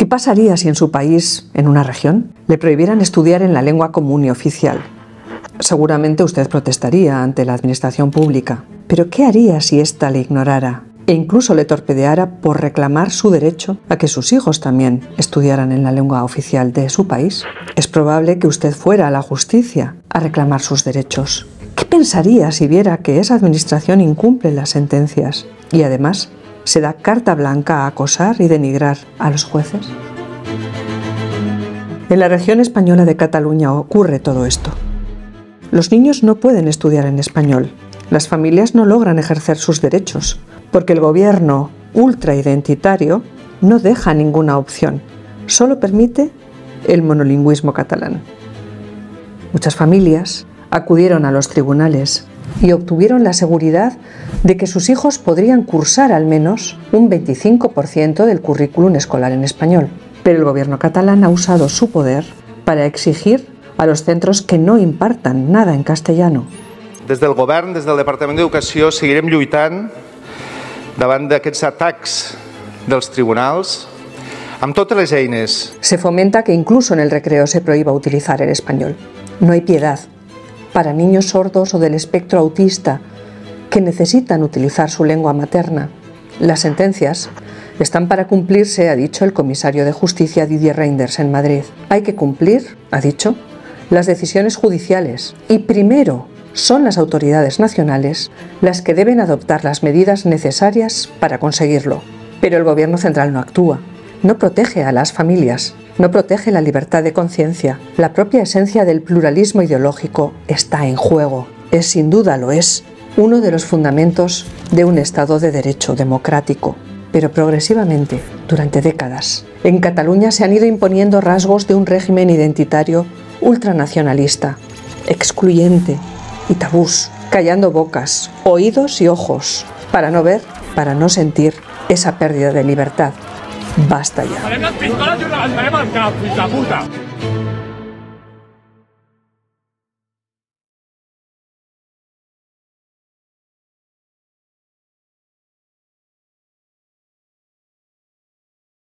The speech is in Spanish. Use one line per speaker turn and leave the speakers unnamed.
¿Qué pasaría si en su país, en una región, le prohibieran estudiar en la lengua común y oficial? Seguramente usted protestaría ante la administración pública, pero ¿qué haría si ésta le ignorara e incluso le torpedeara por reclamar su derecho a que sus hijos también estudiaran en la lengua oficial de su país? Es probable que usted fuera a la justicia a reclamar sus derechos. ¿Qué pensaría si viera que esa administración incumple las sentencias y además se da carta blanca a acosar y denigrar a los jueces? En la región española de Cataluña ocurre todo esto. Los niños no pueden estudiar en español. Las familias no logran ejercer sus derechos porque el gobierno ultraidentitario no deja ninguna opción, solo permite el monolingüismo catalán. Muchas familias acudieron a los tribunales y obtuvieron la seguridad de que sus hijos podrían cursar al menos un 25% del currículum escolar en español. Pero el gobierno catalán ha usado su poder para exigir a los centros que no impartan nada en castellano.
Des del govern, des del Departament d'Educació, seguirem lluitant davant d'aquests atacs dels tribunals amb totes les eines.
Se fomenta que incluso en el recreo se prohíba utilizar el español. No hay piedad para niños sordos o del espectro autista que necesitan utilizar su lengua materna. Las sentencias están para cumplirse, ha dicho el comisario de justicia Didier Reinders en Madrid. Hay que cumplir, ha dicho, las decisiones judiciales y primero son las autoridades nacionales las que deben adoptar las medidas necesarias para conseguirlo. Pero el Gobierno central no actúa, no protege a las familias, no protege la libertad de conciencia. La propia esencia del pluralismo ideológico está en juego. Es sin duda, lo es, uno de los fundamentos de un Estado de Derecho democrático. Pero progresivamente, durante décadas, en Cataluña se han ido imponiendo rasgos de un régimen identitario ultranacionalista, excluyente, y tabús, callando bocas, oídos y ojos, para no ver, para no sentir esa pérdida de libertad. Basta ja. Farem les pistoles i us les al cap, fins la puta.